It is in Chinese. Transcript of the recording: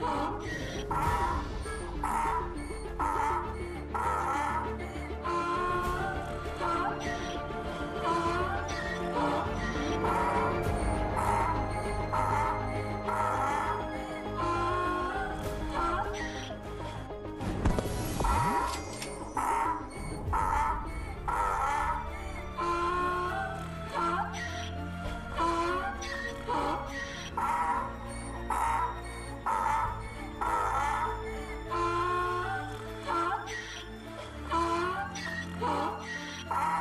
好 Ah!